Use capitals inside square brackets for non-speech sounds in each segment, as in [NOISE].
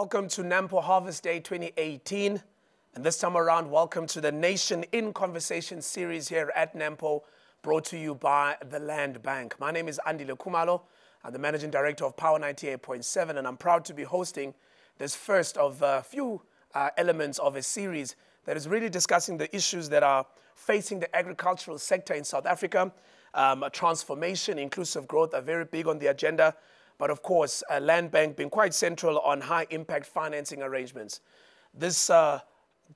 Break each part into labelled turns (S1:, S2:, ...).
S1: Welcome to Nampo Harvest Day 2018. And this time around, welcome to the Nation in Conversation series here at Nampo, brought to you by the Land Bank. My name is Andile Khumalo. I'm the Managing Director of Power 98.7, and I'm proud to be hosting this first of a few uh, elements of a series that is really discussing the issues that are facing the agricultural sector in South Africa. Um, transformation, inclusive growth are very big on the agenda. But of course, uh, Land Bank being quite central on high impact financing arrangements. This uh,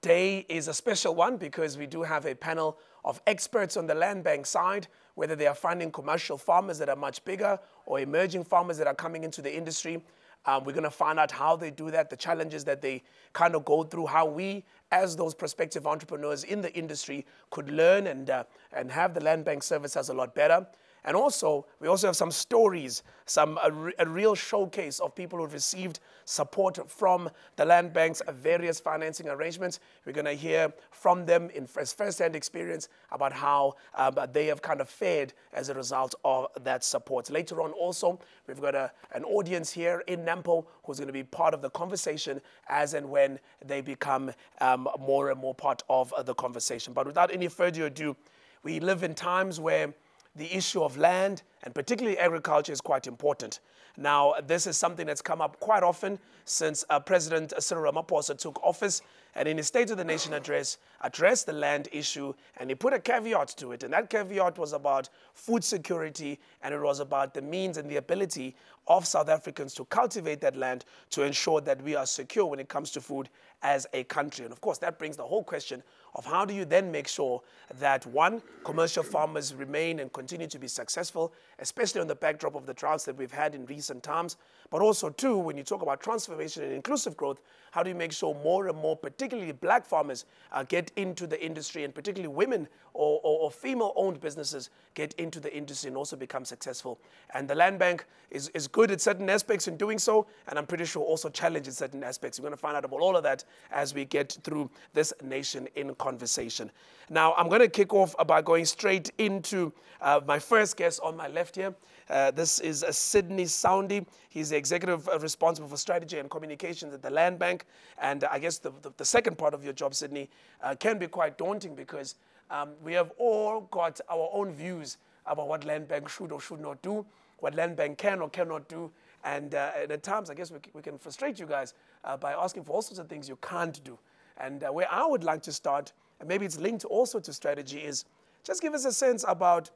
S1: day is a special one because we do have a panel of experts on the land bank side, whether they are finding commercial farmers that are much bigger or emerging farmers that are coming into the industry. Um, we're going to find out how they do that, the challenges that they kind of go through, how we, as those prospective entrepreneurs in the industry, could learn and, uh, and have the land bank service as a lot better. And also, we also have some stories, some a, re, a, real showcase of people who've received support from the land banks various financing arrangements. We're going to hear from them in first-hand experience about how um, they have kind of fared as a result of that support. Later on, also, we've got a, an audience here in Nampo who's going to be part of the conversation as and when they become um, more and more part of the conversation. But without any further ado, we live in times where the issue of land and particularly agriculture is quite important. Now, this is something that's come up quite often since uh, President Cyril Ramaphosa took office and in his State of the Nation address addressed the land issue and he put a caveat to it. And that caveat was about food security and it was about the means and the ability of South Africans to cultivate that land to ensure that we are secure when it comes to food as a country. And of course, that brings the whole question of how do you then make sure that one, commercial farmers remain and continue to be successful, especially on the backdrop of the droughts that we've had in recent times, but also two, when you talk about transformation and inclusive growth, how do you make sure more and more, particularly black farmers, uh, get into the industry and particularly women or, or, or female-owned businesses get into the industry and also become successful. And the land bank is, is good at certain aspects in doing so, and I'm pretty sure also challenged in certain aspects. We're going to find out about all of that as we get through this nation in conversation. Now, I'm going to kick off by going straight into uh, my first guest on my left here. Uh, this is uh, Sydney Soundy. He's the executive uh, responsible for strategy and communications at the Land Bank. And uh, I guess the, the, the, second part of your job, Sydney, uh, can be quite daunting because um, we have all got our own views about what Land Bank should or should not do, what Land Bank can or cannot do. And, and at times, I guess we, we can frustrate you guys by asking for all sorts of things you can't do. And where I would like to start, and maybe it's linked also to strategy, is just give us a sense about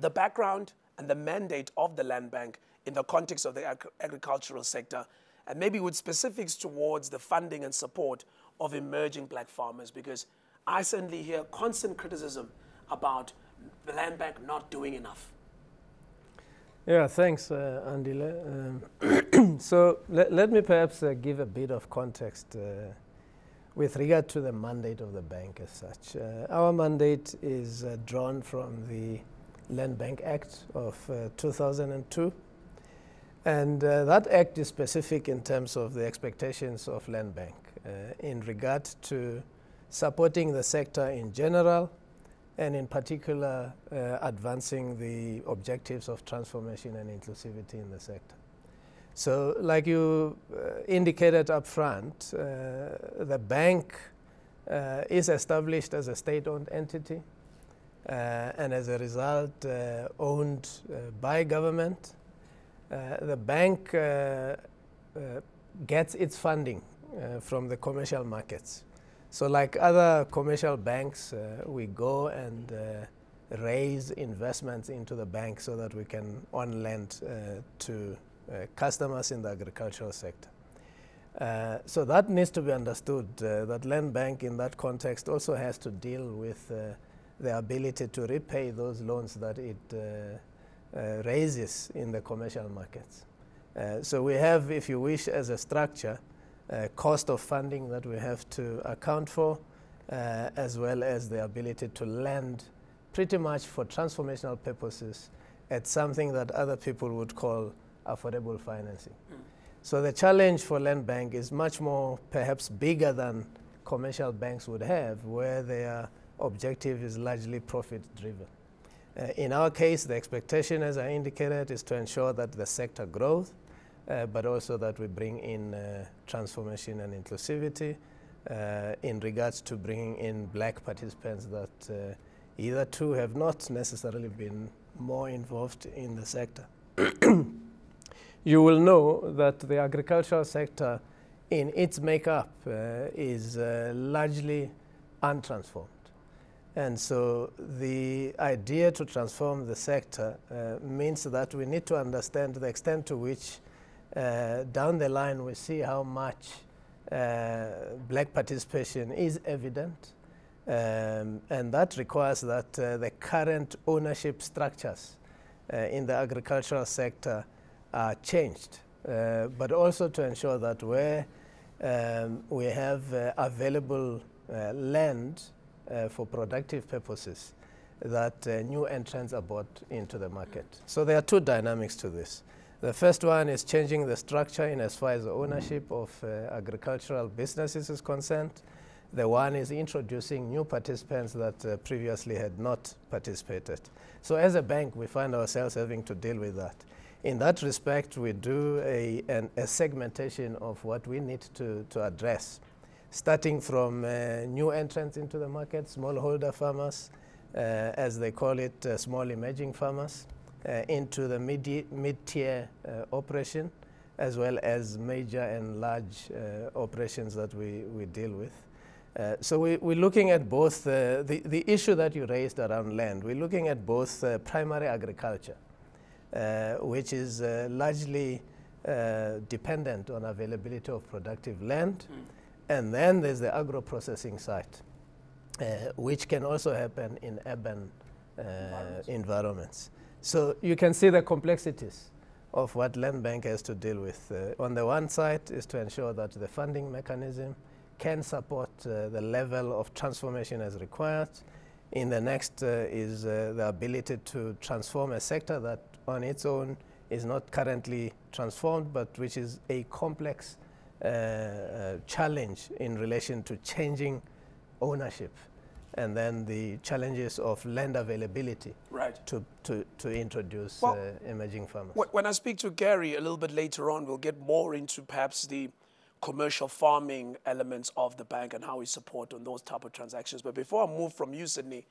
S1: the background, and the mandate of the land bank in the context of the ag agricultural sector, and maybe with specifics towards the funding and support of emerging black farmers, because I certainly hear constant criticism about the land bank not doing enough.
S2: Yeah, thanks, uh, Andy. Um, [CLEARS THROAT] so let, let, me perhaps uh, give a bit of context uh, with regard to the mandate of the bank as such. Uh, our mandate is uh, drawn from the Land Bank Act of uh, 2002. And uh, that act is specific in terms of the expectations of Land Bank uh, in regard to supporting the sector in general and in particular uh, advancing the objectives of transformation and inclusivity in the sector. So like you uh, indicated up front, uh, the bank is established as a state-owned entity uh, and as a result uh, owned uh, by government. the bank gets its funding from the commercial markets. So like other commercial banks, we go and raise investments into the bank so that we can on lend uh, to uh, customers in the agricultural sector. Uh, so that needs to be understood that land bank in that context also has to deal with the ability to repay those loans that it uh, uh, raises in the commercial markets. Uh, so we have, if you wish, as a structure, cost of funding that we have to account for, as well as the ability to lend pretty much for transformational purposes at something that other people would call affordable financing. Mm. So the challenge for Land Bank is much more perhaps bigger than commercial banks would have, where their objective is largely profit driven. Uh, in our case, the expectation, as I indicated, is to ensure that the sector grows, uh, but also that we bring in uh, transformation and inclusivity uh, in regards to bringing in black participants that uh, either two have not necessarily been more involved in the sector. [CLEARS THROAT] you will know that the agricultural sector in its makeup uh, is uh, largely untransformed. And so the idea to transform the sector uh, means that we need to understand the extent to which uh, down the line we see how much uh, black participation is evident. Um, and that requires that uh, the current ownership structures in the agricultural sector are changed, uh, but also to ensure that where um, we have available land for productive purposes, that new entrants are brought into the market. So there are two dynamics to this. The first one is changing the structure in as far as the ownership of uh, agricultural businesses is concerned. The one is introducing new participants that uh, previously had not participated. So as a bank, we find ourselves having to deal with that. In that respect, we do a, an, a segmentation of what we need to, to address, starting from uh, new entrants into the market, smallholder farmers, uh, as they call it, uh, small emerging farmers, uh, into the mid-tier uh, operation as well as major and large uh, operations that we, we deal with. Uh, so we, we're looking at both uh, the, the issue that you raised around land. We're looking at both uh, primary agriculture, which is largely dependent on availability of productive land. Mm. And then there's the agro-processing site, which can also happen in urban environments. environments. So you can see the complexities of what Land Bank has to deal with. Uh, on the one side is to ensure that the funding mechanism can support uh, the level of transformation as required. In the next uh, is uh, the ability to transform a sector that on its own is not currently transformed, but which is a complex uh, uh, challenge in relation to changing ownership and then the challenges of land availability
S1: right.
S2: to, to, to introduce well, uh, emerging farmers.
S1: When I speak to Gary a little bit later on, we'll get more into perhaps the commercial farming elements of the bank and how we support on those type of transactions. But before I move from you, Sydney,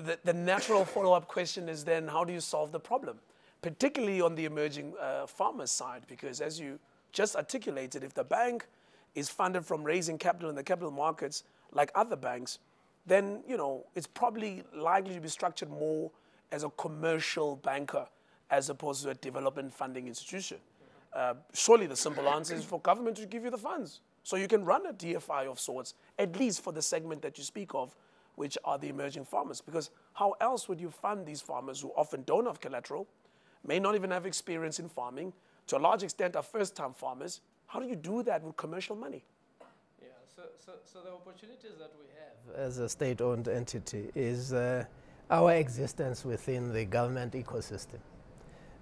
S1: the, the natural follow-up question is then how do you solve the problem, particularly on the emerging uh, farmers side? Because as you just articulated, if the bank is funded from raising capital in the capital markets like other banks, then you know it's probably likely to be structured more as a commercial banker as opposed to a development funding institution. Uh, surely the simple answer is for government to give you the funds. So you can run a DFI of sorts, at least for the segment that you speak of, which are the emerging farmers. Because how else would you fund these farmers who often don't have collateral, may not even have experience in farming, to a large extent are first time farmers? How do you do that with commercial money?
S2: Yeah, so, so, so the opportunities that we have as a state-owned entity is uh, our existence within the government ecosystem.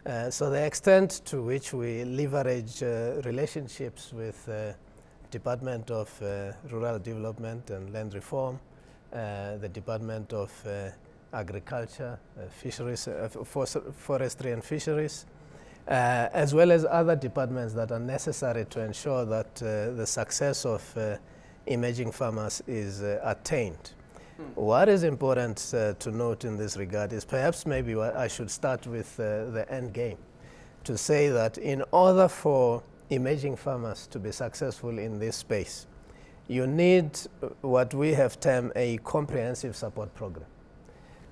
S2: Uh, so the extent to which we leverage uh, relationships with uh, Department of uh, Rural Development and Land Reform, uh, the Department of Agriculture, Fisheries, Forestry and Fisheries, as well as other departments that are necessary to ensure that the success of emerging farmers is uh, attained. Hmm. What is important uh, to note in this regard is perhaps maybe I should start with uh, the end game to say that in order for emerging farmers to be successful in this space, you need what we have termed a comprehensive support program.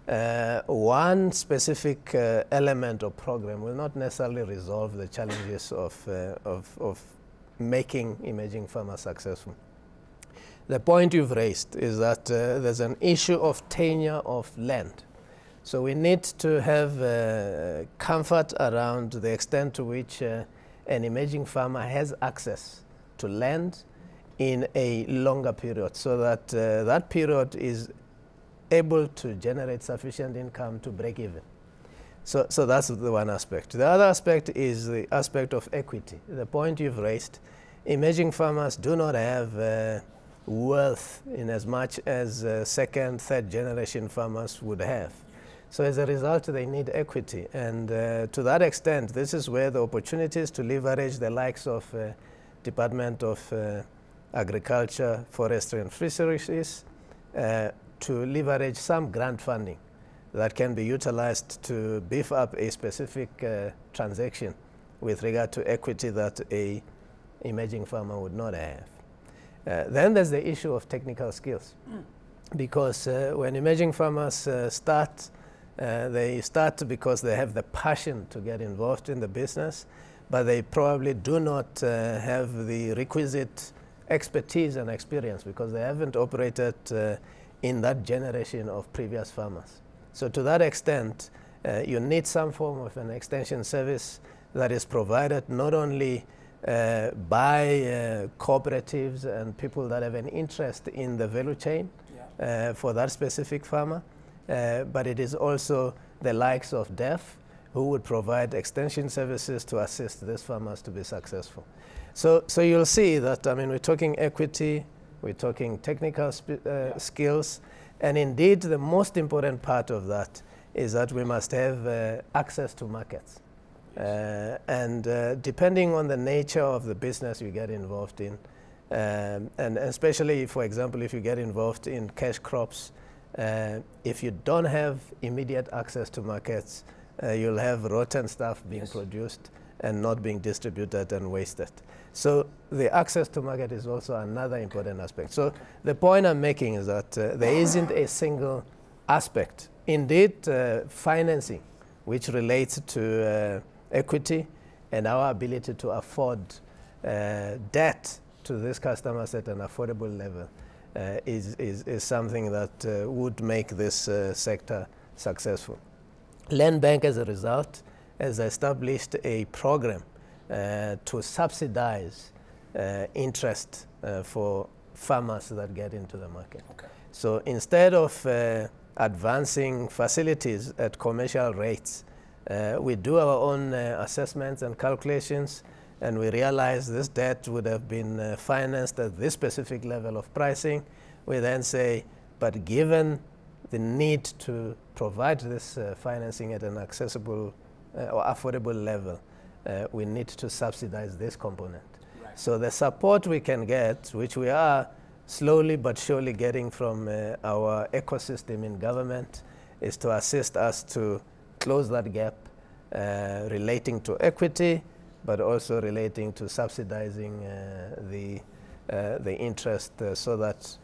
S2: Uh, one specific uh, element or program will not necessarily resolve the challenges of, uh, of, of making emerging farmers successful. The point you've raised is that uh, there's an issue of tenure of land. So we need to have uh, comfort around the extent to which uh, an emerging farmer has access to land in a longer period so that uh, that period is able to generate sufficient income to break even. So, so that's the one aspect. The other aspect is the aspect of equity. The point you've raised, emerging farmers do not have uh, wealth in as much as uh, second, third generation farmers would have. So as a result, they need equity. And uh, to that extent, this is where the opportunities to leverage the likes of uh, Department of uh, Agriculture, Forestry and Fisheries uh, to leverage some grant funding that can be utilized to beef up a specific uh, transaction with regard to equity that a emerging farmer would not have. Uh, then there's the issue of technical skills. Mm. Because uh, when emerging farmers uh, start, uh, they start because they have the passion to get involved in the business, but they probably do not uh, have the requisite expertise and experience because they haven't operated uh, in that generation of previous farmers. So to that extent, you need some form of an extension service that is provided not only uh, by uh, cooperatives and people that have an interest in the value chain yeah. uh, for that specific farmer, uh, but it is also the likes of DAFF who would provide extension services to assist these farmers to be successful. So, so you'll see that, I mean, we're talking equity, we're talking technical uh, yeah. skills, and indeed the most important part of that is that we must have uh, access to markets. Uh, and uh, depending on the nature of the business you get involved in, um, and especially, for example, if you get involved in cash crops, uh, if you don't have immediate access to markets, uh, you'll have rotten stuff being yes. produced and not being distributed and wasted. So the access to market is also another important aspect. So the point I'm making is that uh, there isn't a single aspect. Indeed, uh, financing, which relates to equity and our ability to afford uh, debt to these customers at an affordable level uh, is, is, is, something that uh, would make this uh, sector successful. Land Bank, as a result, has established a program uh, to subsidize uh, interest for farmers that get into the market. Okay. So instead of advancing facilities at commercial rates, uh, we do our own uh, assessments and calculations, and we realize this debt would have been uh, financed at this specific level of pricing. We then say, but given the need to provide this uh, financing at an accessible uh, or affordable level, uh, we need to subsidize this component. Right. So the support we can get, which we are slowly but surely getting from our ecosystem in government, is to assist us to close that gap uh, relating to equity, but also relating to subsidizing uh, the, uh, the interest uh, so that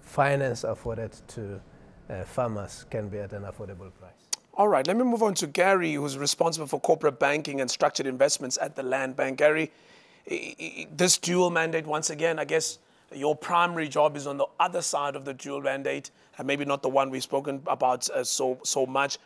S2: finance afforded to uh, farmers can be at an affordable price.
S1: All right, let me move on to Gary, who's responsible for corporate banking and structured investments at the Land Bank. Gary, this dual mandate, once again, I guess your primary job is on the other side of the dual mandate, and maybe not the one we've spoken about uh, so, so much.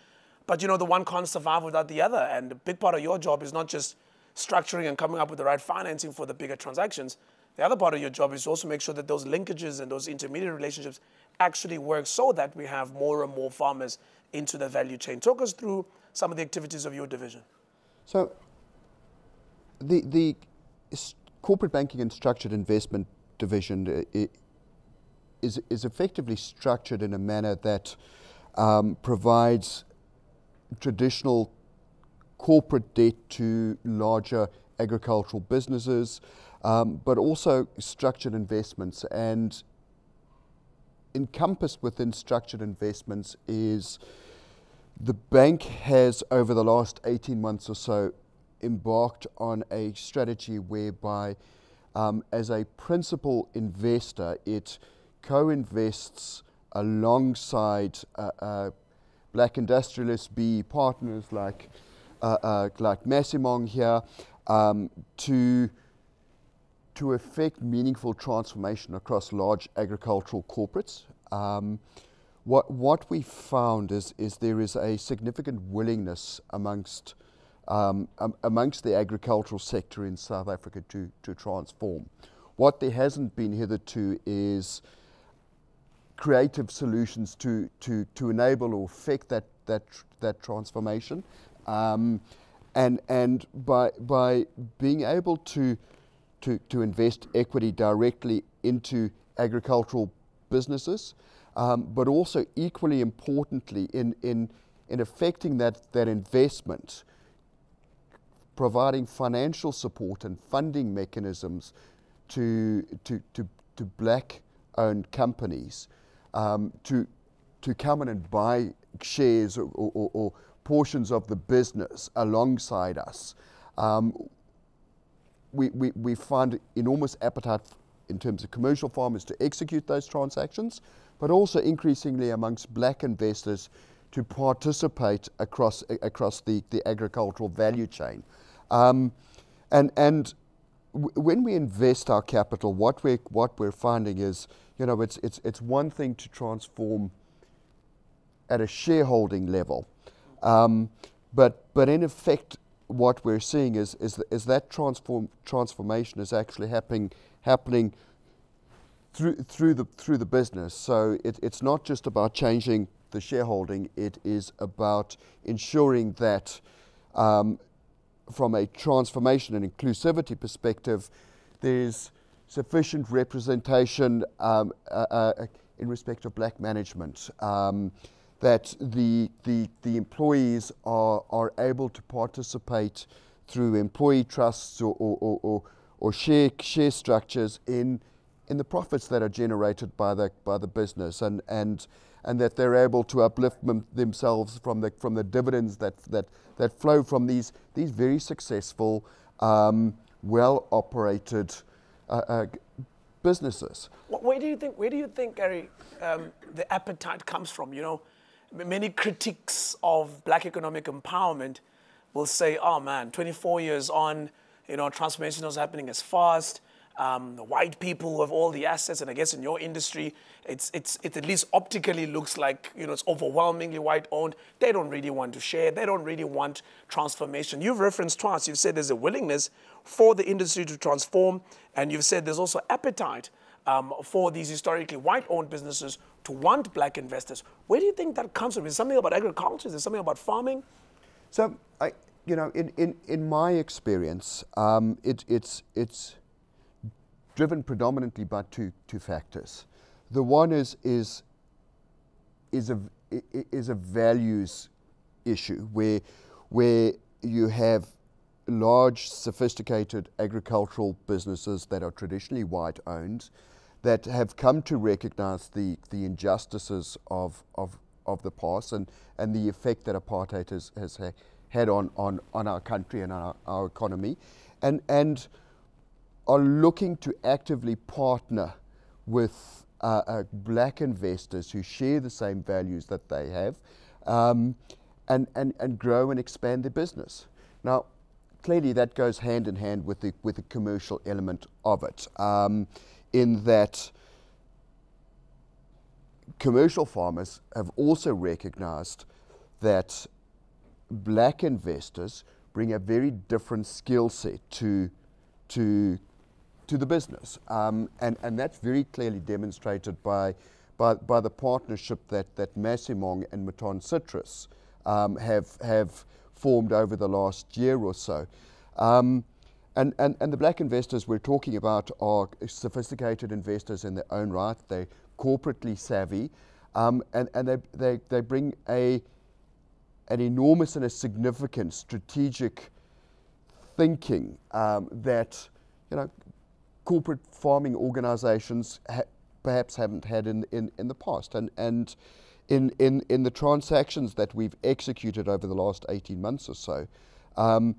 S1: But you know, the one can't survive without the other. And a big part of your job is not just structuring and coming up with the right financing for the bigger transactions. The other part of your job is also make sure that those linkages and those intermediate relationships actually work so that we have more and more farmers into the value chain. Talk us through some of the activities of your division.
S3: So, the, the corporate banking and structured investment division uh, is, is effectively structured in a manner that um, provides traditional corporate debt to larger agricultural businesses, um, but also structured investments. And encompassed within structured investments is the bank has, over the last 18 months or so, embarked on a strategy whereby, um, as a principal investor, it co invests alongside uh, uh, black industrialists be partners like, uh, uh, like Masimong here um, to, to effect meaningful transformation across large agricultural corporates. Um, what, what we found is, is there is a significant willingness amongst, um, um, amongst the agricultural sector in South Africa to, to transform. What there hasn't been hitherto is creative solutions to, to, to enable or affect that, that, that transformation. Um, and and by, by being able to, to, to invest equity directly into agricultural businesses, um, but also equally importantly in, in, in affecting that, that investment, providing financial support and funding mechanisms to, to, to, to black owned companies um, to, to come in and buy shares or, or, or, portions of the business alongside us. Um, we, we, we find enormous appetite in terms of commercial farmers to execute those transactions, but also increasingly amongst black investors to participate across, across the, the agricultural value chain. Um, and and when we invest our capital, what we're, what we're finding is, you know, it's, it's, it's one thing to transform at a shareholding level. Um, but, but in effect, what we're seeing is, is, is that transform, transformation is actually happening, happening through, through, the, through the business. So it, it's not just about changing the shareholding, it is about ensuring that um, from a transformation and inclusivity perspective, there's sufficient representation um, uh, uh, in respect of black management. Um, that the, the, the employees are, are able to participate through employee trusts or, or, or, or share, share structures in, in the profits that are generated by the, by the business and, and, and that they're able to uplift themselves from the, from the dividends that, that, that flow from these, these very successful, um, well operated uh, uh, businesses.
S1: Where do you think, where do you think Gary, um, the appetite comes from? You know, many critics of black economic empowerment will say, oh man, 24 years on, you know, transformation is happening as fast um, white people who have all the assets, and I guess in your industry, it's, it's, it at least optically looks like you know it's overwhelmingly white owned. They don't really want to share. They don't really want transformation. You've referenced twice. You've said there's a willingness for the industry to transform, and you've said there's also appetite um, for these historically white-owned businesses to want black investors. Where do you think that comes from? Is something about agriculture? Is something about farming?
S3: So, I, you know, in, in, in my experience, um, it, it's it's driven predominantly by two, two factors. The one is, is, is, a, is a values issue where, where you have large, sophisticated agricultural businesses that are traditionally white owned that have come to recognize the, the injustices of, of, of the past and, and the effect that apartheid has, has ha had on, on, on our country and our, our economy. And, and are looking to actively partner with uh, uh, black investors who share the same values that they have um, and, and, and grow and expand their business. Now, clearly that goes hand in hand with the, with the commercial element of it, um, in that commercial farmers have also recognized that black investors bring a very different skill set to, to to the business. Um, and, and that's very clearly demonstrated by, by, by the partnership that, that Masimong and Mouton Citrus um, have, have formed over the last year or so. Um, and, and, and the black investors we're talking about are sophisticated investors in their own right. They're corporately savvy, um, and, and they, they, they bring a, an enormous and a significant strategic thinking um, that you know corporate farming organizations ha perhaps haven't had in, in, in the past. And, and in, in, in the transactions that we've executed over the last 18 months or so, um,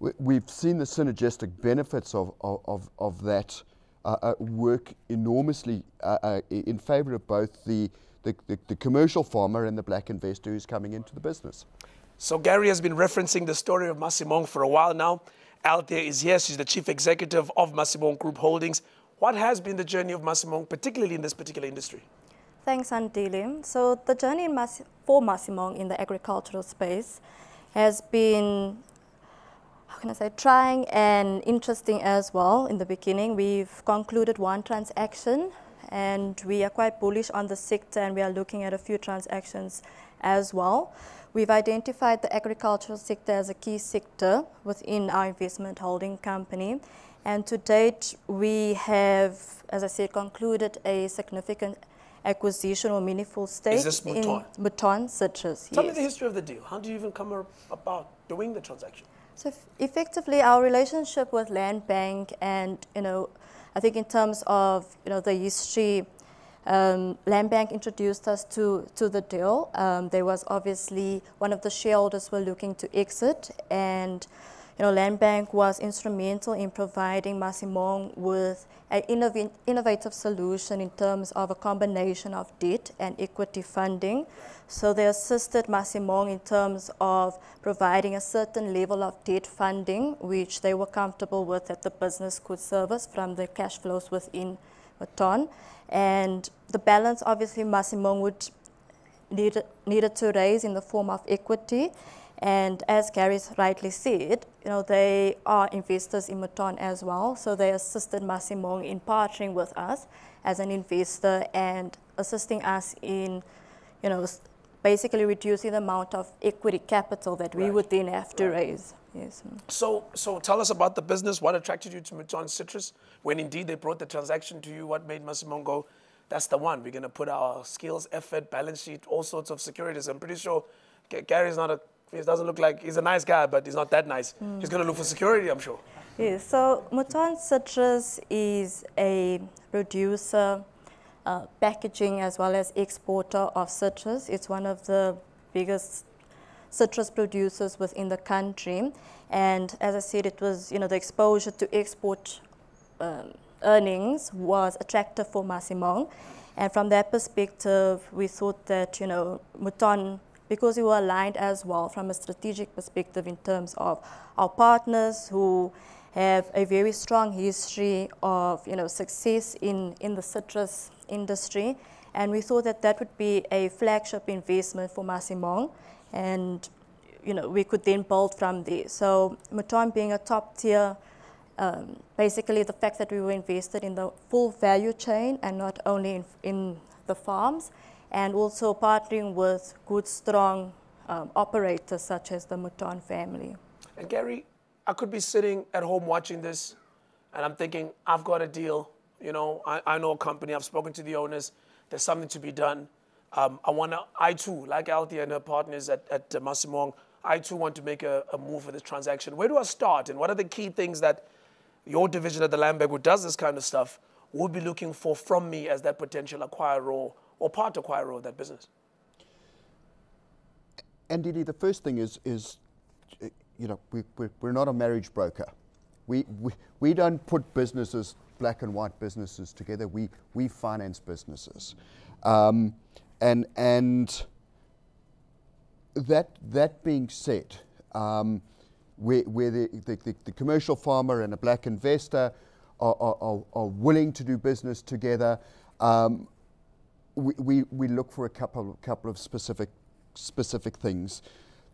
S3: we, have seen the synergistic benefits of, of, of that uh, uh, work enormously uh, uh in favor of both the, the, the, the commercial farmer and the black investor who's coming into the business.
S1: So Gary has been referencing the story of Masimong for a while now. Althea is here. She's the chief executive of Masimong Group Holdings. What has been the journey of Masimong, particularly in this particular industry?
S4: Thanks, Andile. So the journey Mass for Masimong in the agricultural space has been, how can I say, trying and interesting as well. In the beginning, we've concluded one transaction and we are quite bullish on the sector and we are looking at a few transactions as well. We've identified the agricultural sector as a key sector within our investment holding company. And to date, we have, as I said, concluded a significant acquisition or meaningful stake
S1: this
S4: in
S1: Mouton?
S4: Mouton Citrus.
S1: Tell me the history of the deal. How do you even come about doing the transaction?
S4: So effectively, our relationship with Land Bank, and you know, I think in terms of you know the history, um, Land Bank introduced us to to the deal. Um, there was obviously one of the shareholders were looking to exit, and you know, Land Bank was instrumental in providing Masimong with an innov- innovative solution in terms of a combination of debt and equity funding. So they assisted Masimong in terms of providing a certain level of debt funding, which they were comfortable with that the business could service from the cash flows within Mouton. And the balance, obviously, Masimong would need, needed to raise in the form of equity. And as Gary rightly said, you know, they are investors in Mouton as well. So they assisted Masimong in partnering with us as an investor and assisting us in, you know, basically reducing the amount of equity capital that we
S1: Right.
S4: would then have to raise. Yes. mm.
S1: So, so tell us about the business. What attracted you to Mouton Citrus? When indeed they brought the transaction to you, what made Masimong go, that's the one. We're going to put our skills, effort, balance sheet, all sorts of securities. I'm pretty sure Ga- Gary's not a, he doesn't look like, he's a nice guy, but he's not that nice. He's going to look for security, I'm sure.
S4: Yes, so Mouton Citrus is a producer, uh, packaging as well as exporter of citrus. It's one of the biggest citrus producers within the country. And as I said, it was, you know, the exposure to export um, earnings was attractive for Masimong. And from that perspective, we thought that, you know, Mouton, because we were aligned as well from a strategic perspective in terms of our partners who have a very strong history of, you know, success in, in the citrus industry. And we thought that that would be a flagship investment for Masimong. And, you know, we could then build from there. So Mouton being a top tier um, basically the fact that we were invested in the full value chain and not only in, in the farms, and also partnering with good, strong um, operators such as the Mouton family.
S1: And Gary, I could be sitting at home watching this, and I'm thinking, I've got a deal. You know, I, I know a company. I've spoken to the owners. There's something to be done. Um, I want to. I too, like Althea and her partners at, at uh, Masimong, I too want to make a, a move for this transaction. Where do I start? And what are the key things that your division at the Land who does this kind of stuff, would be looking for from me as that potential acquirer or, or part acquirer of that business?
S3: And Didi, the first thing is, is uh, you know, we, we, we're not a marriage broker. We, we, we don't put businesses, black and white businesses together. We, we finance businesses. Um, and, and that, that being said, um, where, where the, the, the, commercial farmer and a black investor are, are, are, are willing to do business together, um, we, we, we look for a couple, couple of specific, specific things.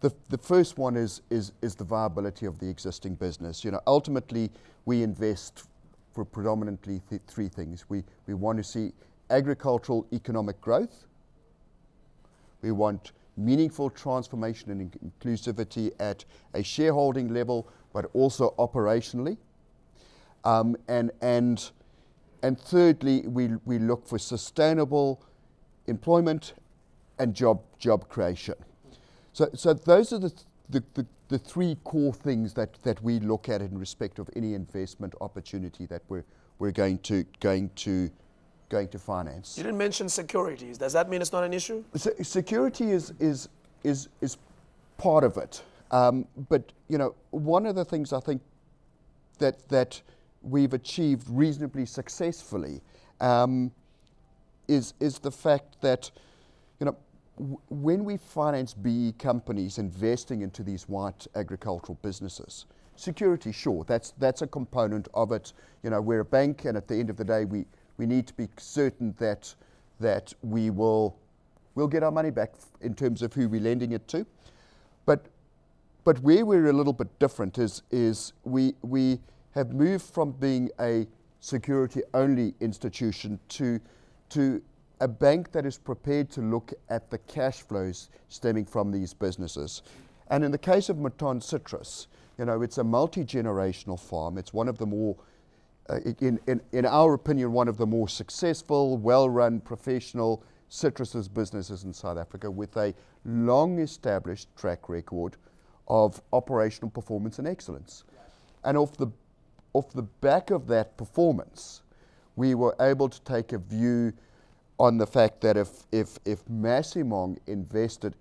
S3: The, the first one is, is, is the viability of the existing business. You know, ultimately, we invest for predominantly th- three things. We, we want to see agricultural economic growth. We want meaningful transformation and in- inclusivity at a shareholding level, but also operationally. Um, and, and, and thirdly, we, we look for sustainable employment and job, job creation. So, so those are the, th- the, the, the three core things that, that we look at in respect of any investment opportunity that we're, we're going, to, going, to, going to finance.
S1: You didn't mention securities. Does that mean it's not an issue?
S3: Se- security is, is, is, is part of it. Um, but, you know, one of the things I think that, that we've achieved reasonably successfully um, is, is the fact that, you know, when we finance BE companies investing into these white agricultural businesses, security, sure, that's, that's a component of it. You know, we're a bank, and at the end of the day, we, we need to be certain that, that we will we'll get our money back in terms of who we're lending it to. But, but where we're a little bit different is, is we, we have moved from being a security only institution to, to a bank that is prepared to look at the cash flows stemming from these businesses. And in the case of Mouton Citrus, you know, it's a multi generational farm. It's one of the more uh, in, in, in our opinion, one of the more successful, well-run, professional citruses businesses in South Africa with a long established track record of operational performance and excellence. And off the, off the back of that performance, we were able to take a view on the fact that if, if, if Masimong invested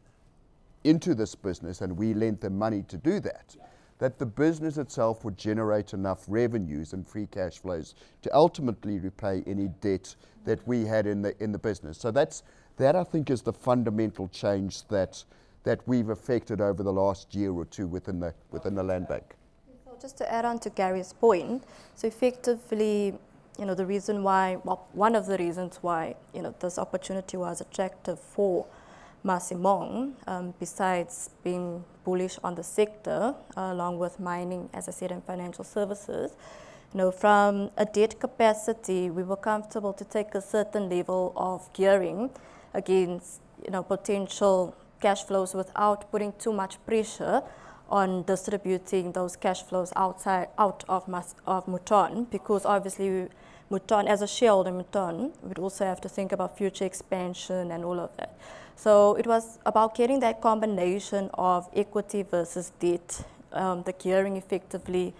S3: into this business and we lent them money to do that, that the business itself would generate enough revenues and free cash flows to ultimately repay any debt that we had in the in the business. So that's that I think is the fundamental change that that we've affected over the last year or two within the within the land bank.
S4: Just to add on to Gary's point, so effectively, you know, the reason why, well, one of the reasons why, you know, this opportunity was attractive for Masimong, um, besides being bullish on the sector, uh, along with mining, as I said, and financial services, you know, from a debt capacity, we were comfortable to take a certain level of gearing against, you know, potential cash flows without putting too much pressure on distributing those cash flows outside out of Mas, of Mouton, because obviously Mouton, as a shareholder Mouton, would also have to think about future expansion and all of that. So it was about getting that combination of equity versus debt, um, the gearing effectively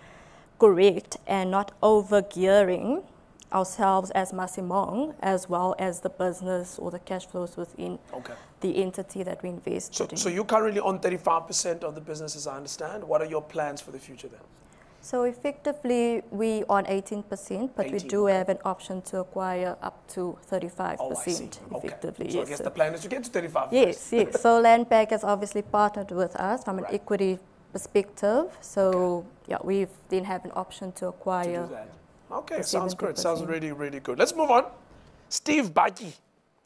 S4: correct and not over gearing ourselves as Masimong as well as the business or the cash flows within
S1: Okay.
S4: the entity that we invested
S1: So,
S4: in.
S1: so you're currently on 35% of the business, as I understand. What are your plans for the future then?
S4: So effectively, we on 18%, but we do
S1: okay.
S4: have an option to acquire up to 35%
S1: Oh, I
S4: effectively.
S1: Okay. So I
S4: yes,
S1: guess
S4: sir.
S1: the plan is to get to 35.
S4: Yes, yes. So [LAUGHS] Land Bank has obviously partnered with us from an
S1: Right.
S4: equity perspective. So yeah, we then have an option to
S1: to
S4: acquire.
S1: that. Okay, sounds good. Sounds really, really good. Let's move on. Steve Baki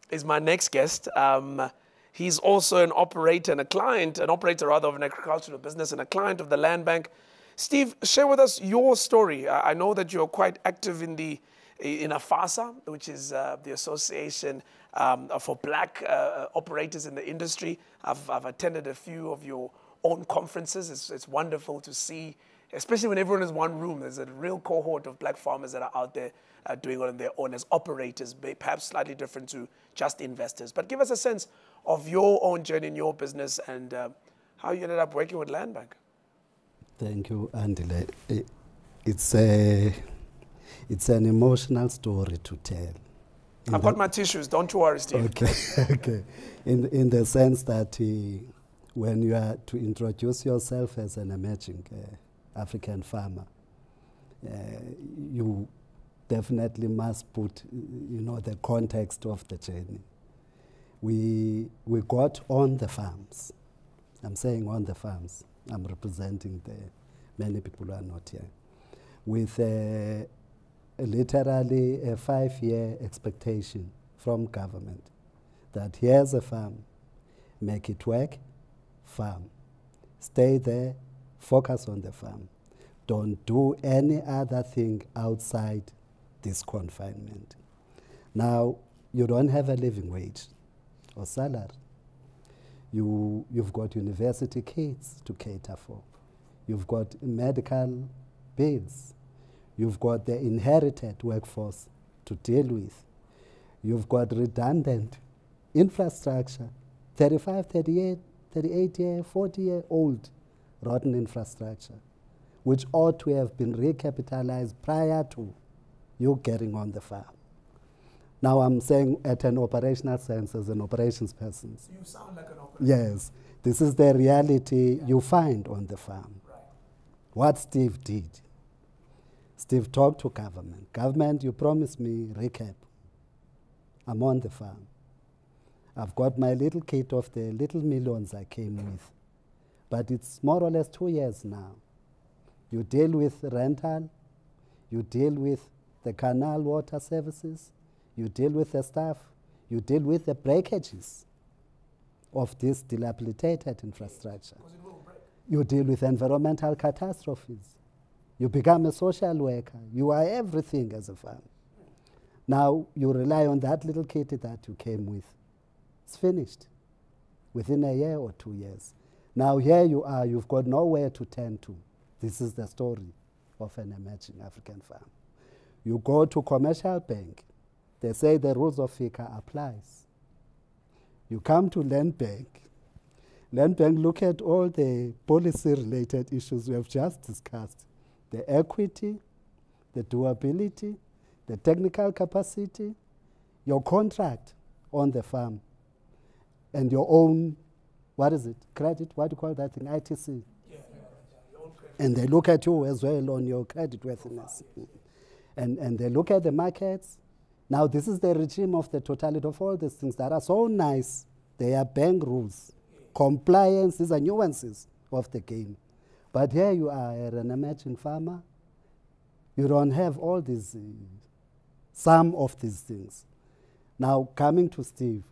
S1: is my next guest. Um, he's also an operator and a client, an operator rather of an agricultural business and a client of the Land Bank. Steve, share with us your story. I know that you're quite active in the in AFASA, which is uh, the association um, for black uh, operators in the industry. I've, I've attended a few of your own conferences. It's, it's wonderful to see especially when everyone is one room. There's a real cohort of black farmers that are out there uh, doing it on their own as operators, perhaps slightly different to just investors. But give us a sense of your own journey in your business and uh, how you ended up working with Land Bank.
S5: Thank you, Andile. I- It's a, it's an emotional story to tell. In
S1: I've got my tissues. Don't you worry, Steve.
S5: Okay, [LAUGHS] okay. In, in the sense that uh, when you are to introduce yourself as an emerging uh, African farmer, uh, you definitely must put, you know, the context of the journey. We, we got on the farms. I'm saying on the farms. I'm representing the many people who are not here. With uh, literally a five-year expectation from government that here's a farm, make it work, farm. Stay there, focus on the farm. Don't do any other thing outside this confinement. Now, you don't have a living wage or salary. You, you've got university kids to cater for. You've got medical bills. You've got the inherited workforce to deal with. You've got redundant infrastructure, 35, 38, 38 year, 40 year old rotten infrastructure, which ought to have been recapitalized prior to you getting on the farm. Now I'm saying at an operational sense as an operations person.
S1: You sound like an operator.
S5: Yes, this is the reality you find on the farm. Right. What Steve did. Steve talked to government. Government, you promised me recap. I'm on the farm. I've got my little kit of the little millions I came with. But it's more or less two years now. You deal with rental, you deal with the canal water services, you deal with the staff, you deal with the breakages of this dilapidated infrastructure. You deal with environmental catastrophes. You become a social worker. You are everything as a farmer. Now you rely on that little kit that you came with. It's finished within a year or two years. Now here you are, you've got nowhere to turn to. This is the story of an emerging African farm. You go to commercial bank, they say the rules of FICA applies. You come to land bank, land bank look at all the policy related issues we have just discussed. The equity, the durability, the technical capacity, your contract on the farm, and your own, what is it, credit, what do you call that thing, ITC? and they look at you as well on your credit worthiness. And, and they look at the markets. Now, this is the regime of the totality of all these things that are so nice. They are bank rules. Compliance, these are nuances of the game. But here you are an emerging farmer. You don't have all these, uh, some of these things. Now, coming to Steve.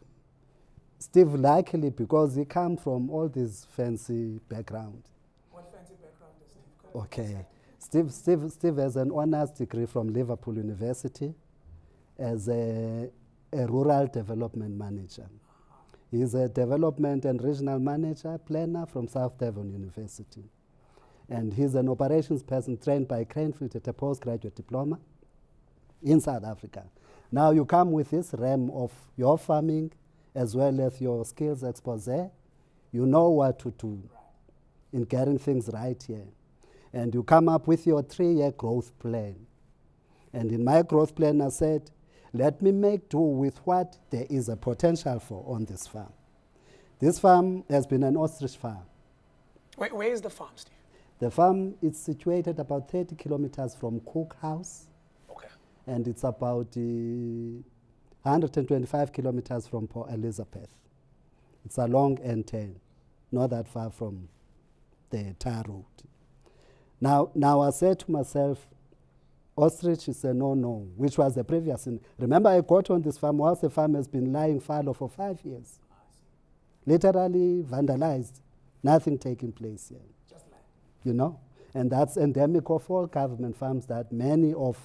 S5: Steve, likely because he comes from all this fancy backgrounds. What fancy background, Okay. Steve, Steve, Steve has an honors degree from Liverpool University as a, a rural development manager. He's a development and regional manager, planner from South Devon University. And he's an operations person trained by Cranfield at a postgraduate diploma in South Africa. Now you come with this realm of your farming as well as your skills expose. You know what to do in getting things right here and you come up with your three year growth plan. And in my growth plan, I said, let me make do with what there is a potential for on this farm. This farm has been an ostrich farm.
S1: Wait, where is the farm, Steve?
S5: The farm is situated about 30 kilometers from Cookhouse.
S1: Okay.
S5: And it's about uh, 125 kilometers from Port Elizabeth. It's along N10, not that far from the tar road. Now, now I said to myself, ostrich is a no-no, which was the previous. Remember, I got on this farm whilst the farm has been lying fallow for five years. Literally vandalized, nothing taking place here. Just like. You know? And that's endemic of all government farms that many of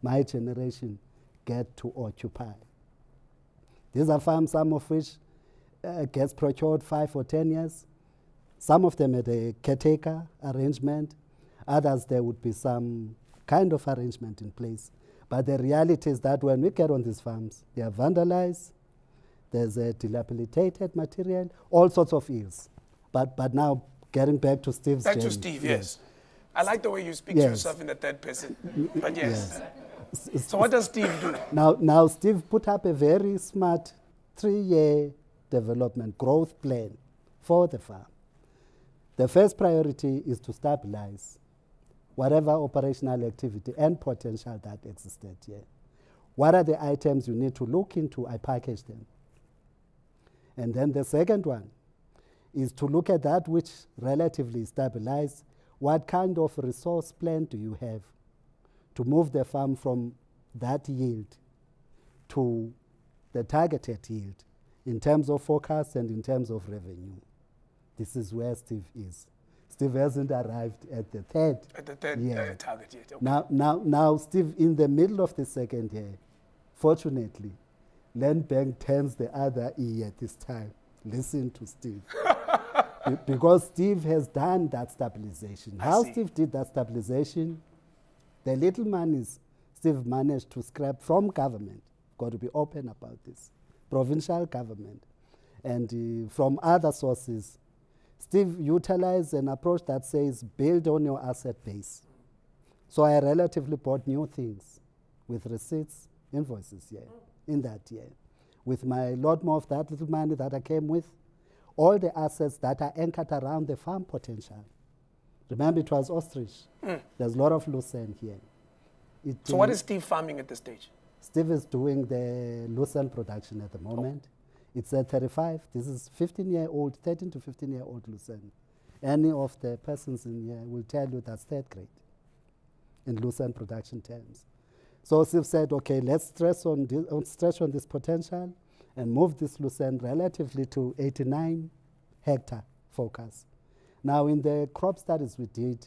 S5: my generation get to occupy. These are farms, some of which uh, gets procured five or ten years. Some of them at a caretaker arrangement. Others, there would be some kind of arrangement in place. But the reality is that when we get on these farms, they are vandalized, there's a dilapidated material, all sorts of ills. But, but now, getting back to Steve's
S1: Back
S5: journey,
S1: to Steve, yes. I like the way you speak
S5: Yes.
S1: to yourself in the third person. But yes.
S5: yes.
S1: So what does Steve do?
S5: Now, now Steve put up a very smart three-year development growth plan for the farm. The first priority is to stabilize whatever operational activity and potential that existed here. What are the items you need to look into? I package them. And then the second one is to look at that which relatively stabilized. What kind of resource plan do you have to move the farm from that yield to the targeted yield in terms of forecast and in terms of revenue? This is where Steve is. Steve hasn't arrived at the third.
S1: At the third uh, target yet. Okay.
S5: Now, now, now, Steve, in the middle of the second year, fortunately, Land Bank turns the other ear this time. Listen to Steve. [LAUGHS] Be- because Steve has done that stabilization.
S1: I
S5: How
S1: see.
S5: Steve did that stabilization, the little monies Steve managed to scrap from government, got to be open about this, provincial government, and uh, from other sources. Steve utilized an approach that says build on your asset base. So I relatively bought new things with receipts, invoices yeah, in that year. With my lot more of that little money that I came with, all the assets that are anchored around the farm potential. Remember, it was ostrich. There's a lot of lucerne here. It,
S1: So what
S5: uh,
S1: Steve farming at this stage?
S5: Steve is doing the lucerne production at the moment. It's at 35. This is 15 year old, 13 to 15 year old lucerne. Any of the persons in here will tell you that's third grade in lucerne production terms. So Steve said, okay, let's stress on this, stretch on this potential and move this lucerne relatively to 89 hectare focus. Now, in the crop studies we did,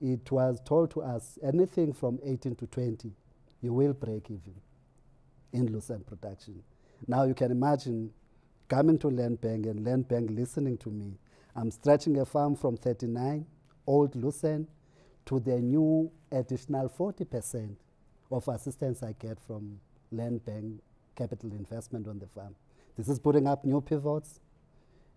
S5: it was told to us anything from 18 to 20, you will break even in lucerne production. Now you can imagine coming to Land Bank and Land Bank listening to me. I'm stretching a farm from 39 old lucerne to the new additional 40% of assistance I get from land bank capital investment on the farm. This is putting up new pivots,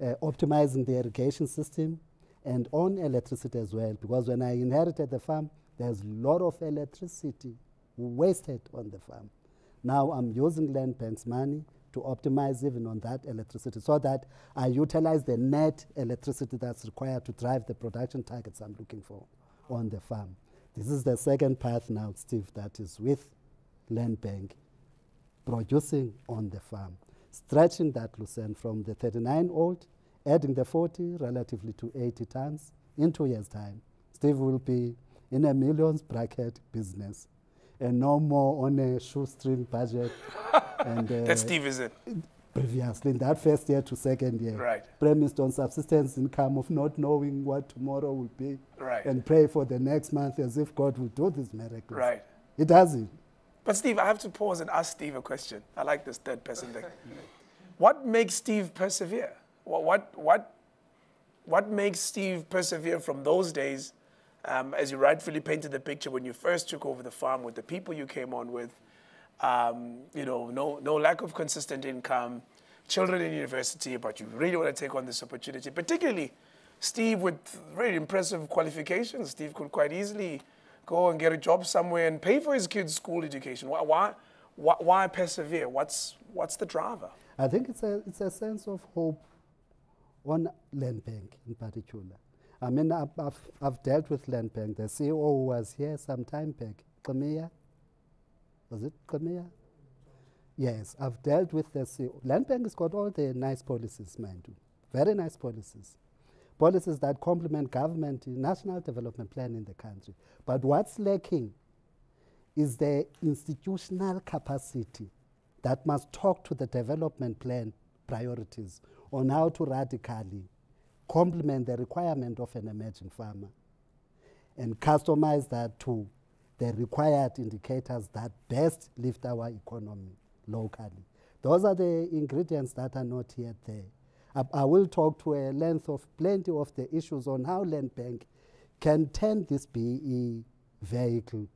S5: uh, optimizing the irrigation system, and on electricity as well. Because when I inherited the farm, there's a lot of electricity wasted on the farm. Now I'm using land bank's money to optimize even on that electricity so that I utilize the net electricity that's required to drive the production targets I'm looking for on the farm. This is the second path now, Steve, that is with land bank producing on the farm, stretching that lucerne from the 39 old, adding the 40 relatively to 80 tons in two years' time. Steve will be in a millions bracket business and no more on a shoestring budget. [LAUGHS]
S1: and uh, That's Steve, is it?
S5: Previously, in that first year to second year,
S1: right.
S5: premised on subsistence income of not knowing what tomorrow will be,
S1: right.
S5: and pray for the next month as if God will do this miracle.
S1: Right.
S5: It doesn't.
S1: But Steve, I have to pause and ask Steve a question. I like this third person thing. what makes Steve persevere? What, what, what, what makes Steve persevere from those days um, as you rightfully painted the picture when you first took over the farm with the people you came on with, um, you know, no, no lack of consistent income, children in university, but you really want to take on this opportunity, particularly Steve with very impressive qualifications. Steve could quite easily go and get a job somewhere and pay for his kids' school education. Why, why, why, why persevere? What's, what's the driver?
S5: I think it's a, it's a sense of hope on land bank in particular. I mean, I've, I've, I've, dealt with Land Bank. The CEO was here some time back. Kamia? Was it Kamia? Yes, I've dealt with the CEO. Land Bank has got all the nice policies, mind you. Very nice policies. Policies that complement government, national development plan in the country. But what's lacking is the institutional capacity that must talk to the development plan priorities on how to radically complement the requirement of an emerging farmer and customize that to the required indicators that best lift our economy locally. Those are the ingredients that are not yet there. I, I will talk to a length of plenty of the issues on how Land Bank can turn this BE vehicle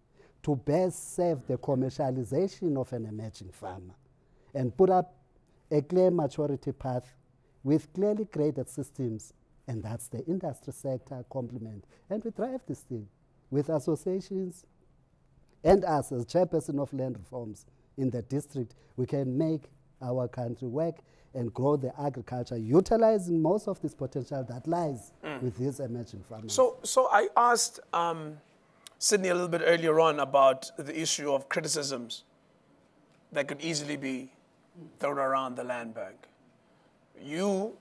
S5: to best serve the commercialization of an emerging farmer and put up a clear maturity path with clearly graded systems and that's the industry sector complement. And we drive this thing with associations and us as chairperson of land reforms in the district, we can make our country work and grow the agriculture, utilizing most of this potential that lies mm. with these emerging farmers.
S1: So, so I asked um, Sydney a little bit earlier on about the issue of criticisms that could easily be thrown around the land bank. You,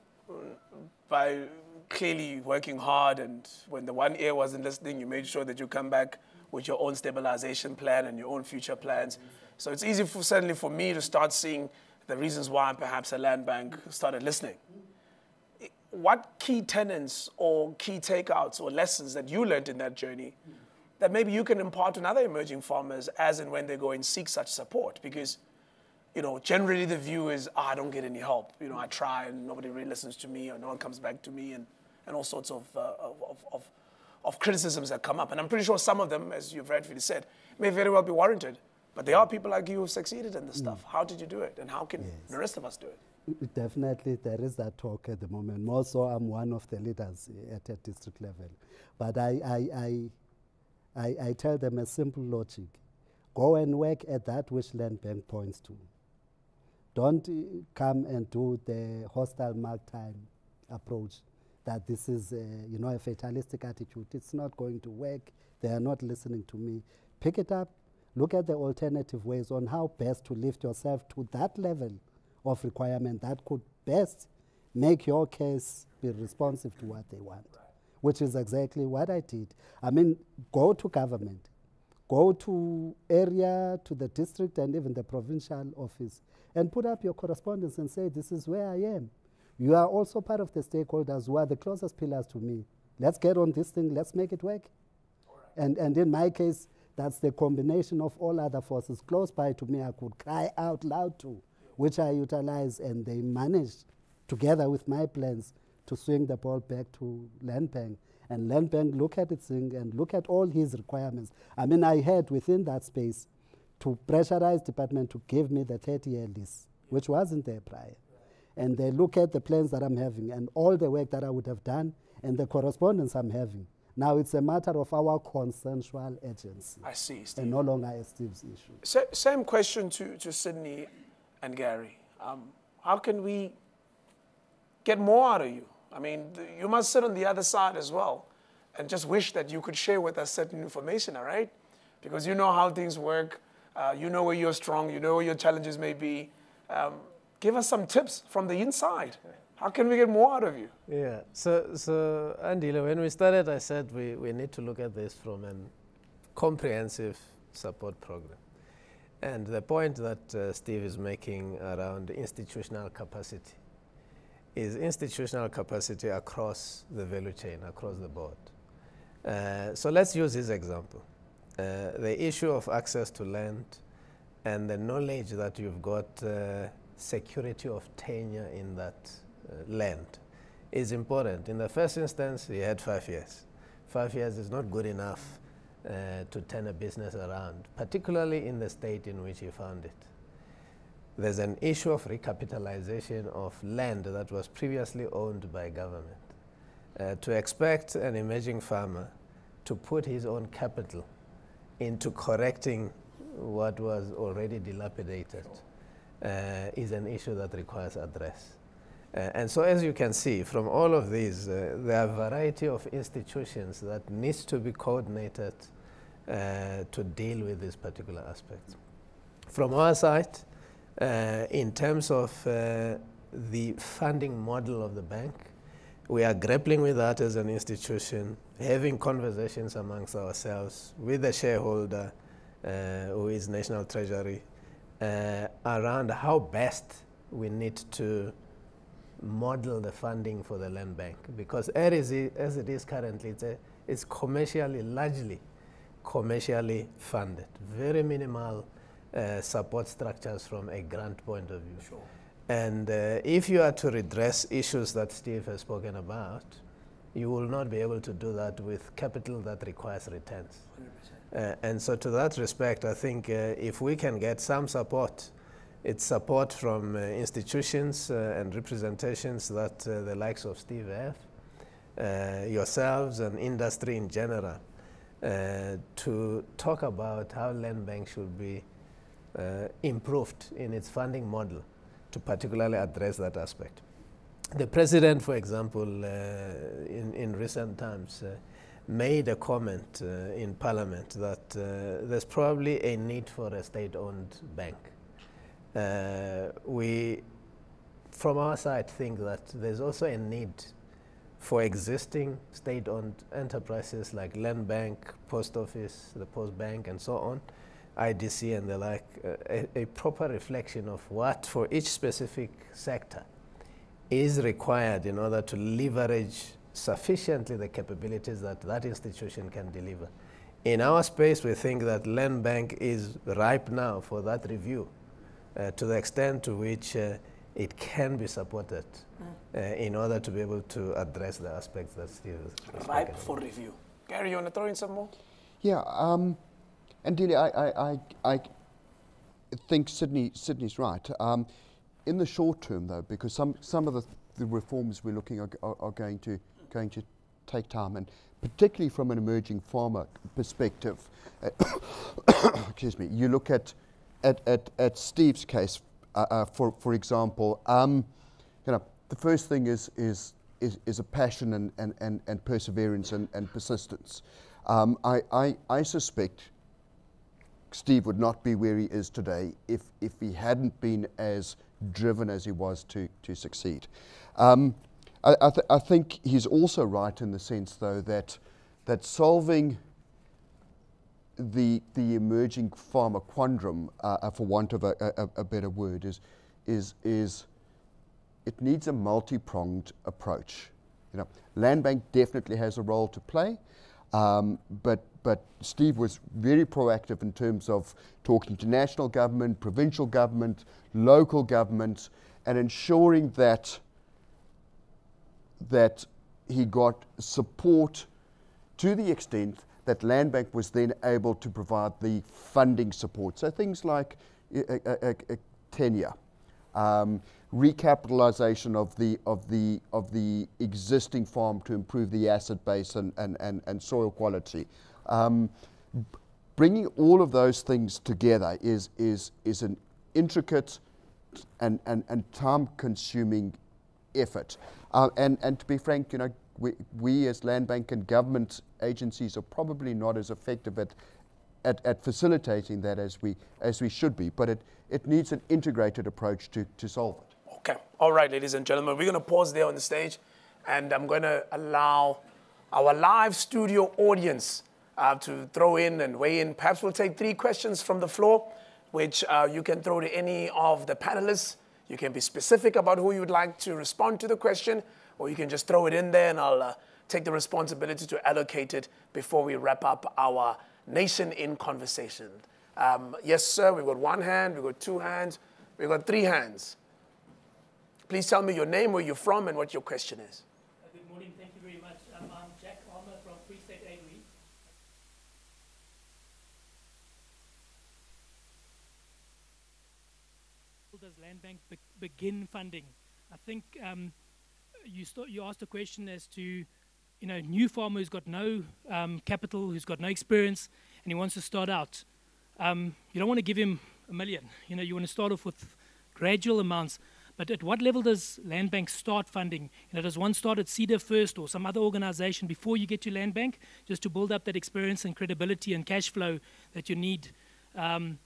S1: by clearly working hard, and when the one ear wasn't listening, you made sure that you come back with your own stabilization plan and your own future plans. So it's easy for, certainly for me to start seeing the reasons why perhaps a land bank started listening. What key tenets or key takeouts or lessons that you learned in that journey that maybe you can impart on other emerging farmers as and when they go and seek such support? Because you know, generally the view is, oh, I don't get any help. You know, I try and nobody really listens to me or no one comes back to me. And and all sorts of, uh, of, of, of, criticisms that come up. And I'm pretty sure some of them, as you've rightfully said, may very well be warranted. But there are people like you who've succeeded in this mm. stuff. How did you do it? And how can yes. the rest of us do it?
S5: Definitely, there is that talk at the moment. More so, I'm one of the leaders at a district level. But I, I, I, I, I tell them a simple logic go and work at that which land bank points to. Don't come and do the hostile mark time approach that this is, a, you know, a fatalistic attitude. It's not going to work. They are not listening to me. Pick it up. Look at the alternative ways on how best to lift yourself to that level of requirement that could best make your case be responsive to what they want, which is exactly what I did. I mean, go to government, go to area, to the district, and even the provincial office, and put up your correspondence and say, This is where I am. You are also part of the stakeholders who are the closest pillars to me. Let's get on this thing, let's make it work. And, and in my case, that's the combination of all other forces close by to me I could cry out loud to, which I utilized, and they managed, together with my plans, to swing the ball back to Land Bank. And Land Bank look at its thing and look at all his requirements. I mean, I had within that space to pressurize department to give me the 30 year lease, which wasn't there prior. And they look at the plans that I'm having and all the work that I would have done and the correspondence I'm having. Now it's a matter of our consensual agency
S1: I see, Steve.
S5: and no longer a Steve's issue.
S1: Sa- same question to, to Sydney and Gary. Um, how can we get more out of you? I mean, you must sit on the other side as well and just wish that you could share with us certain information, all right? Because you know how things work, uh, you know where you're strong, you know where your challenges may be. Um, give us some tips from the inside. How can we get more out of you?
S2: Yeah. So, so Andile, when we started, I said we, we need to look at this from a comprehensive support program. And the point that uh, Steve is making around institutional capacity is institutional capacity across the value chain, across the board. Uh, so let's use this example. Uh, the issue of access to land and the knowledge that you've got uh, security of tenure in that uh, land is important. In the first instance, he had five years. Five years is not good enough uh, to turn a business around, particularly in the state in which he found it. There's an issue of recapitalization of land that was previously owned by government. Uh, to expect an emerging farmer to put his own capital into correcting what was already dilapidated uh, is an issue that requires address. Uh, and so as you can see from all of these, uh, there are a variety of institutions that needs to be coordinated uh, to deal with this particular aspect. From our side, in terms of uh, the funding model of the bank, we are grappling with that as an institution, having conversations amongst ourselves with the shareholder, uh, who is National Treasury, uh, around how best we need to model the funding for the land bank. Because as as it is currently, it's, a, it's commercially, largely commercially funded. Very minimal uh, support structures from a grant point of view.
S1: Sure.
S2: And uh, if you are to redress issues that Steve has spoken about, you will not be able to do that with capital that requires returns. Uh, and so, to that respect, I think uh, if we can get some support, it's support from uh, institutions uh, and representations that uh, the likes of Steve have, uh, yourselves, and industry in general, to talk about how Land banks should be improved in its funding model to particularly address that aspect. The president, for example, uh, in, in recent times, uh, made a comment uh, in parliament that uh, there's probably a need for a state-owned bank. Uh, we, from our side, think that there's also a need for existing state-owned enterprises like Land Bank, Post Office, the Post Bank, and so on, IDC and the like, uh, a, a, proper reflection of what for each specific sector is required in order to leverage sufficiently the capabilities that that institution can deliver. In our space, we think that Land Bank is ripe now for that review uh, to the extent to which uh, it can be supported mm. in order to be able to address the aspects that Steve
S1: is Ripe for review. Gary, you want to throw in some more?
S3: Yeah. Um, Andile, I, I, I, I think Sydney, Sydney's right. Um, in the short term, though, because some, some of the, the reforms we're looking are, are, are, going, to, going to take time, and particularly from an emerging farmer perspective, uh, [COUGHS] excuse me, you look at, at, at, at Steve's case, uh, uh, for, for example, um, you know, the first thing is, is, is, is a passion and, and, and, and perseverance and, and persistence. Um, I, I, I suspect Steve would not be where he is today if, if he hadn't been as driven as he was to, to succeed. Um, I, I, th I, think he's also right in the sense, though, that, that solving the, the emerging farmer quandrum, uh, uh for want of a, a, a, better word, is, is, is it needs a multi-pronged approach. You know, Land Bank definitely has a role to play, um, but but Steve was very proactive in terms of talking to national government, provincial government, local government, and ensuring that that he got support to the extent that Land Bank was then able to provide the funding support. So things like a, a, a tenure, um, recapitalisation of the of the of the existing farm to improve the asset base and and, and, and soil quality. Um, bringing all of those things together is is is an intricate and, and, and time consuming effort. Uh, and, and to be frank, you know, we, we as Land Bank and government agencies are probably not as effective at, at, at facilitating that as we, as we should be, but it, it needs an integrated approach to, to solve it.
S1: Okay. All right, ladies and gentlemen, we're going to pause there on the stage, and I'm going to allow our live studio audience uh, to throw in and weigh in. Perhaps we'll take three questions from the floor, which uh, you can throw to any of the panelists. You can be specific about who you'd like to respond to the question, or you can just throw it in there and I'll uh, take the responsibility to allocate it before we wrap up our Nation in Conversation. Um, yes, sir, we've got one hand, we've got two hands, we've got three hands. Please tell me your name, where you're from, and what your question is.
S6: Uh, good morning, thank you very much. Um, I'm Jack Palmer from Free State Agri. Does Land Bank be begin funding? I think um, you, you asked a question as to, you know, new farmer who's got no um, capital, who's got no experience, and he wants to start out. Um, you don't want to give him a million. You know, you want to start off with gradual amounts. But at what level does Land Bank start funding? You know, does one start at CEDA first or some other organization before you get to Land Bank, just to build up that experience and credibility and cash flow that you need? Um,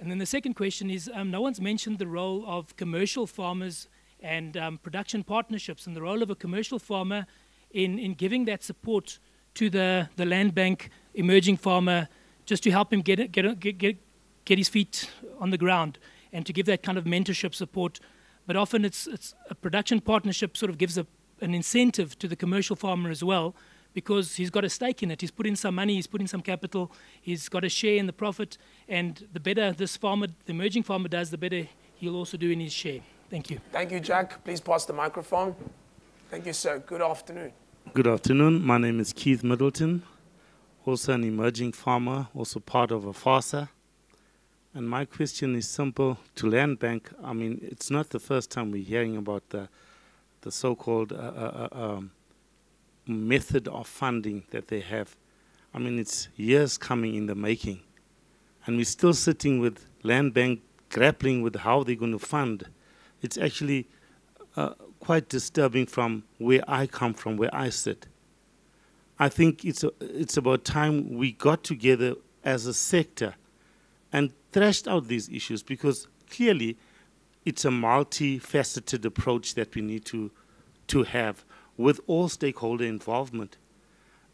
S6: and then the second question is, um, no one's mentioned the role of commercial farmers and um, production partnerships and the role of a commercial farmer in, in giving that support to the, the Land Bank emerging farmer just to help him get, get, get, get, his feet on the ground and to give that kind of mentorship support but often it's, it's a production partnership sort of gives a, an incentive to the commercial farmer as well because he's got a stake in it. He's put in some money, he's put in some capital, he's got a share in the profit, and the better this farmer, the emerging farmer does, the better he'll also do in his share. Thank you.
S1: Thank you, Jack. Please pass the microphone. Thank you, sir. Good afternoon.
S7: Good afternoon. My name is Keith Middleton, also an emerging farmer, also part of AFASA. And my question is simple to Land Bank. I mean, it's not the first time we're hearing about the, the so-called uh, uh, uh, um, method of funding that they have. I mean, it's years coming in the making. And we're still sitting with Land Bank grappling with how they're going to fund. It's actually uh, quite disturbing from where I come from, where I sit. I think it's, a, it's about time we got together as a sector and thrashed out these issues because clearly it's a multifaceted approach that we need to, to have with all stakeholder involvement.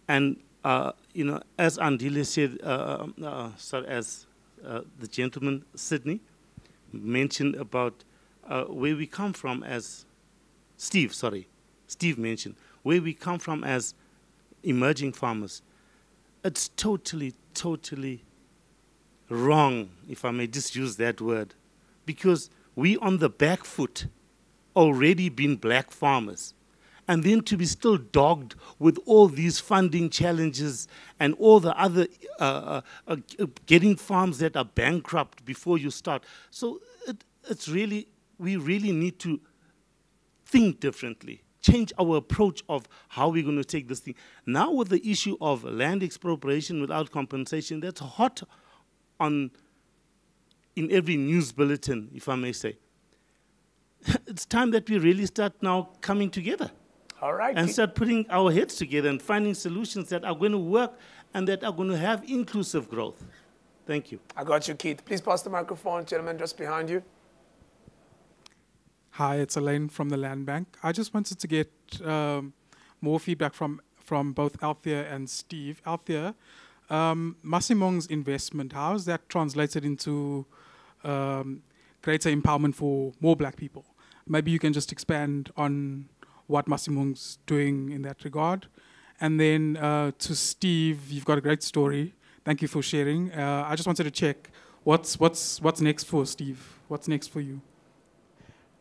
S7: And, uh, you know, as Andile said, uh, uh, sorry, as uh, the gentleman, Sydney, mentioned about uh, where we come from as, Steve, sorry, Steve mentioned, where we come from as emerging farmers. It's totally, totally wrong, if I may just use that word, because we on the back foot already been black farmers. And then to be still dogged with all these funding challenges and all the other uh, uh, uh, getting farms that are bankrupt before you start. So it, it's really, we really need to think differently, change our approach of how we're going to take this thing. Now, with the issue of land expropriation without compensation, that's hot on in every news bulletin, if I may say. [LAUGHS] it's time that we really start now coming together.
S1: All right.
S7: And start putting our heads together and finding solutions that are going to work and that are going to have inclusive growth. Thank you.
S1: I got you, Keith. Please pass the microphone, gentlemen, just behind you.
S8: Hi, it's Elaine from the Land Bank. I just wanted to get um, more feedback from, from both Althea and Steve. Althea, um, Masimong's investment, how is that translated into um, greater empowerment for more black people? Maybe you can just expand on what Masimong's doing in that regard. And then uh, to Steve, you've got a great story. Thank you for sharing. Uh, I just wanted to check what's, what's, what's next for Steve? What's next for you?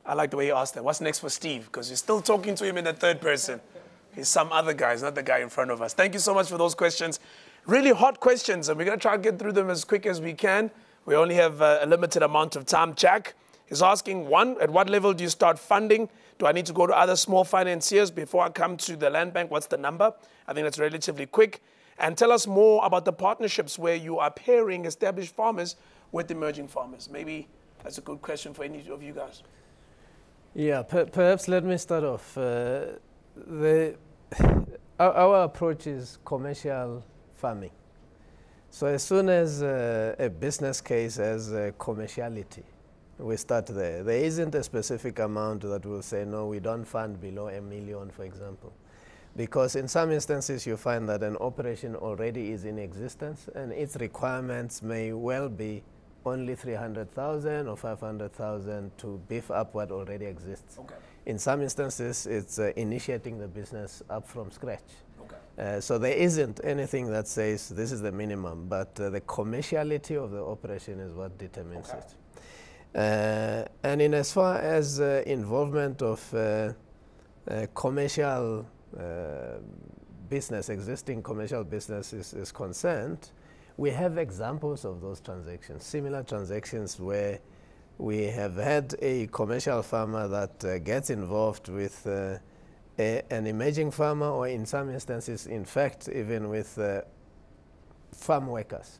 S1: I like the way you asked that. What's next for Steve? Because you're still talking to him in the third person. He's some other guy, he's not the guy in front of us. Thank you so much for those questions. really hot questions, and we're going to try and get through them as quick as we can. We only have uh, a limited amount of time. Jack is asking one, at what level do you start funding? Do I need to go to other small financiers before I come to the land bank? What's the number? I think that's relatively quick. And tell us more about the partnerships where you are pairing established farmers with emerging farmers. Maybe that's a good question for any of you guys.
S2: Yeah, per perhaps let me start off. Uh, the, [LAUGHS] our, our, approach is commercial farming. So as soon as uh, a business case has commerciality, we start there. There isn't a specific amount that will say, no, we don't fund below a million, for example. Because in some instances, you find that an operation already is in existence and its requirements may well be only 300,000 or 500,000 to beef up what already exists. Okay. In some instances, it's uh, initiating the business up from scratch. Okay. Uh, so there isn't anything that says this is the minimum, but uh, the commerciality of the operation is what determines okay. it. Uh, and in as far as uh, involvement of uh, commercial business, existing commercial business is, is, concerned, we have examples of those transactions, similar transactions where we have had a commercial farmer that uh, gets involved with uh, a, an emerging farmer or in some instances, in fact, even with uh, farm workers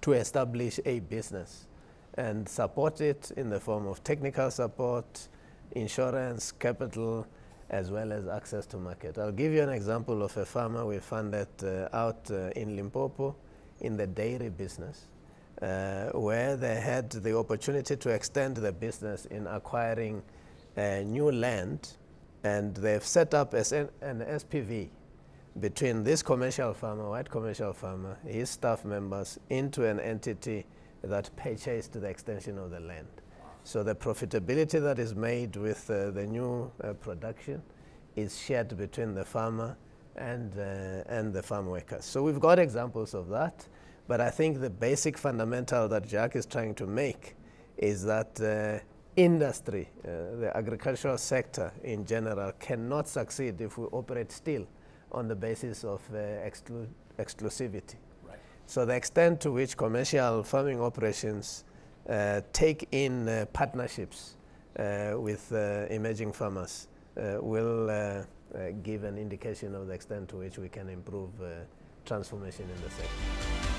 S2: to establish a business and support it in the form of technical support, insurance, capital, as well as access to market. I'll give you an example of a farmer we funded uh, out uh, in Limpopo in the dairy business, uh, where they had the opportunity to extend the business in acquiring new land, and they've set up as an, an SPV between this commercial farmer, white commercial farmer, his staff members, into an entity that purchased the extension of the land. So the profitability that is made with uh, the new uh, production is shared between the farmer and, uh, and the farm workers. So we've got examples of that, but I think the basic fundamental that Jack is trying to make is that uh, industry, uh, the agricultural sector in general, cannot succeed if we operate still on the basis of uh, exclu exclusivity. So the extent to which commercial farming operations uh, take in uh, partnerships uh, with uh, emerging farmers uh, will uh, Uh, give an indication of the extent to which we can improve uh, transformation in the sector.